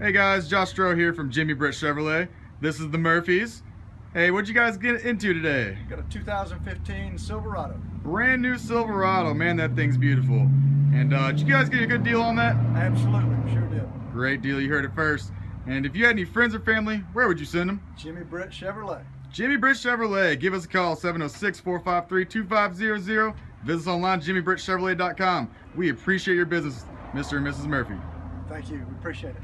Hey guys, Josh Stroh here from Jimmy Britt Chevrolet. This is the Murphys. Hey, what'd you guys get into today? Got a 2015 Silverado. Brand new Silverado. Man, that thing's beautiful. And uh, did you guys get a good deal on that? Absolutely, sure did. Great deal, you heard it first. And if you had any friends or family, where would you send them? Jimmy Britt Chevrolet. Jimmy Britt Chevrolet. Give us a call, 706-453-2500. Visit us online, jimmybrittchevrolet.com. We appreciate your business, Mr. and Mrs. Murphy. Thank you, we appreciate it.